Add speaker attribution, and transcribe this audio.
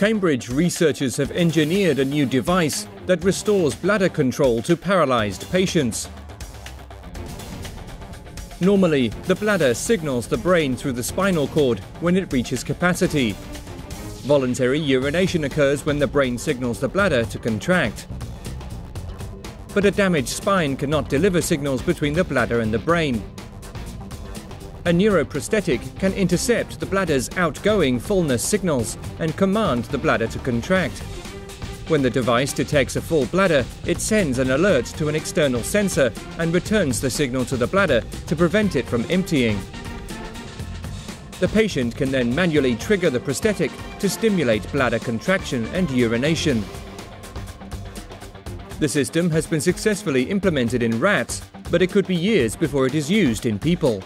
Speaker 1: Cambridge researchers have engineered a new device that restores bladder control to paralyzed patients. Normally, the bladder signals the brain through the spinal cord when it reaches capacity. Voluntary urination occurs when the brain signals the bladder to contract. But a damaged spine cannot deliver signals between the bladder and the brain. A neuroprosthetic can intercept the bladder's outgoing fullness signals and command the bladder to contract. When the device detects a full bladder, it sends an alert to an external sensor and returns the signal to the bladder to prevent it from emptying. The patient can then manually trigger the prosthetic to stimulate bladder contraction and urination. The system has been successfully implemented in rats, but it could be years before it is used in people.